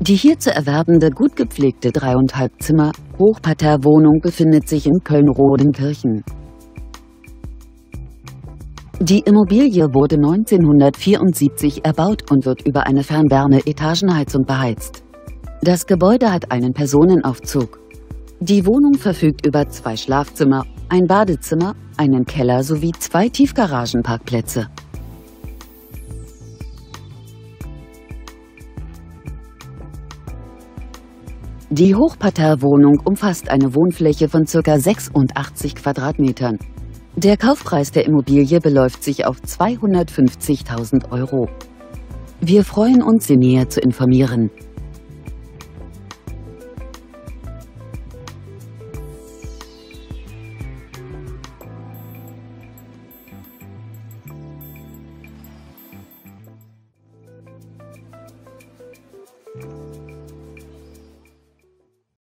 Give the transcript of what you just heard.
Die hier zu erwerbende, gut gepflegte dreieinhalb Zimmer Hochparterre-Wohnung befindet sich in Köln-Rodenkirchen. Die Immobilie wurde 1974 erbaut und wird über eine Fernwärme-Etagenheizung beheizt. Das Gebäude hat einen Personenaufzug. Die Wohnung verfügt über zwei Schlafzimmer, ein Badezimmer, einen Keller sowie zwei Tiefgaragenparkplätze. Die Hochparterre-Wohnung umfasst eine Wohnfläche von ca. 86 Quadratmetern. Der Kaufpreis der Immobilie beläuft sich auf 250.000 Euro. Wir freuen uns, Sie näher zu informieren.